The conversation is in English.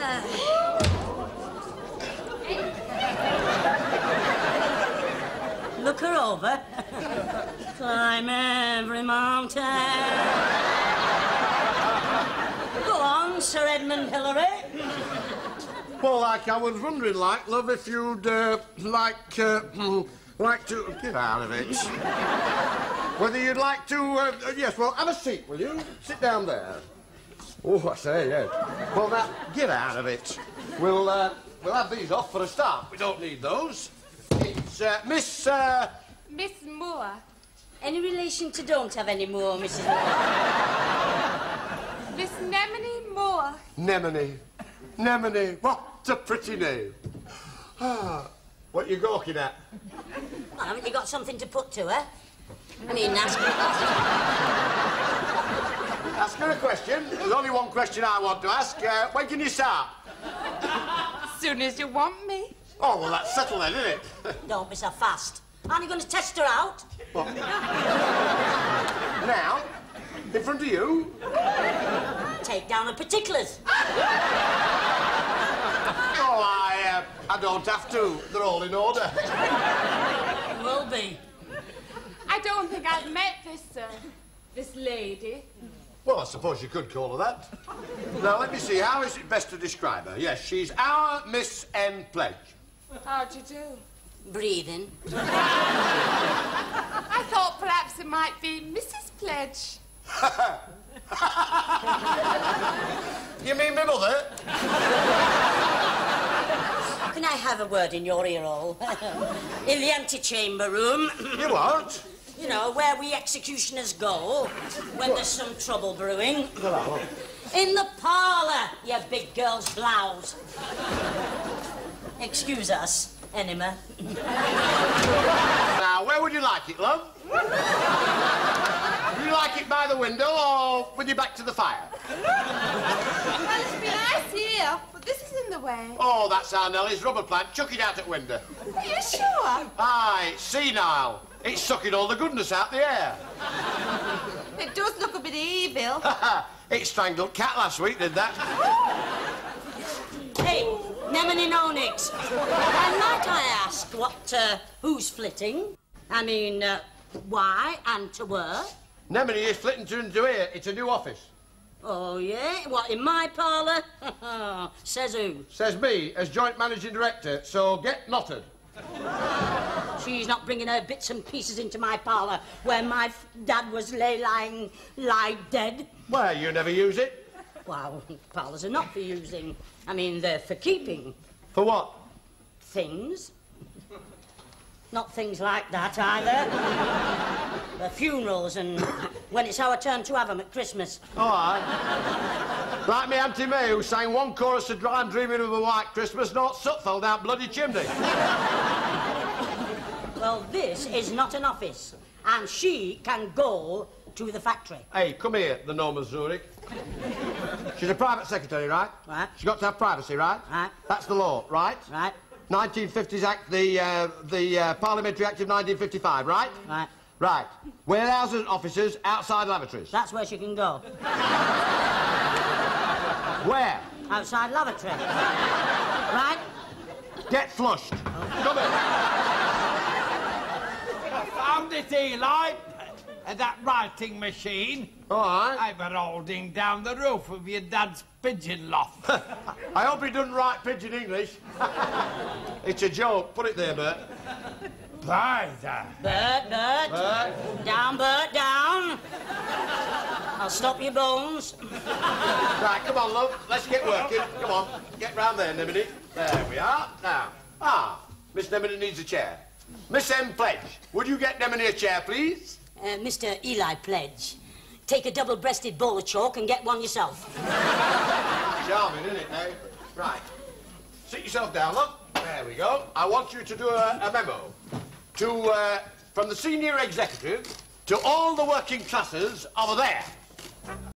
Look her over. Climb every mountain. Go on, Sir Edmund Hillary. Well, like I was wondering, like, love, if you'd uh, like uh, like to get out of it. Whether you'd like to, uh, yes. Well, have a seat, will you? Sit down there. Oh, I say, yes. Well, now get out of it. We'll uh, we'll have these off for a start. We don't need those. It's uh, Miss. Uh, Miss Moore. Any relation to don't have any more, Mrs. Moore? Miss Nemini Moore. Nemini. Nemini. What a pretty name. Ah, what you gawking at? Well, haven't you got something to put to her? I mean, that's... Ask her a question. There's only one question I want to ask. Uh, when can you start? As soon as you want me. Oh, well, that's settled then, isn't it? Don't be so fast. Aren't you going to test her out? now, in front of you. Take down the particulars. Oh, I, uh, I don't have to. They're all in order. Will be. I don't think I've met this, uh, this lady. Well, I suppose you could call her that. Now, let me see. How is it best to describe her? Yes, she's our Miss N. Pledge. How'd you do? Breathing. I thought perhaps it might be Mrs. Pledge. You mean my mother? Can I have a word in your ear hole? in the antechamber room. You what? You know, where we executioners go when there's some trouble brewing. In the parlour, you big girl's blouse. Excuse us, Enima. Now, where would you like it, love? Would you like it by the window or with your back to the fire? Well, it'd be nice here, but this is in the way. Oh, that's our Nellie's rubber plant. Chuck it out at window. Are you sure? Aye, it's senile. It's sucking all the goodness out the air. It does look a bit evil. it strangled cat last week, did that? Hey, Nemini Onyx. and might I ask what, uh, who's flitting? I mean, uh, why and to where? Nemini is flitting to into here. It's a new office. Oh, yeah? What, in my parlour? Says who? Says me as joint managing director, so get knotted. She's not bringing her bits and pieces into my parlour where my dad was lay lying, lie dead. Well, you never use it. Well, parlours are not for using. I mean, they're for keeping For what? things. Not things like that either. the funerals and when it's our turn to have 'em at Christmas. All right. like me Auntie May, who sang one chorus of I'm dreaming of a white Christmas, not soot fell down bloody chimney. Well, this is not an office, and she can go to the factory. hey, come here, the Norma Zurich. She's a private secretary, right? Right. She's got to have privacy, right? Right. That's the law, right? Right? 1950s Act, the, uh, the uh, Parliamentary Act of 1955, right? Right. Right. Warehouses and offices outside lavatories. That's where she can go. Where? Outside lavatory. right? Get flushed. Come in. Found it, Eli. Uh, that writing machine. All right. I were holding down the roof of your dad's pigeon loft. I hope he doesn't write pigeon English. it's a joke. Put it there, Bert. By the... Bert, Bert. Bert. Down, Bert, down. I'll stop your bones. Right, come on, love. Let's get working. Come on. Get round there, Nemini. There we are. Now. Ah, Miss Nemini needs a chair. Miss M. Pledge, would you get them in a chair, please? Uh, Mr. Eli Pledge, take a double-breasted ball of chalk and get one yourself. Charming, isn't it, eh? Right. Sit yourself down, look. There we go. I want you to do a, a memo to, uh, from the senior executive to all the working classes over there.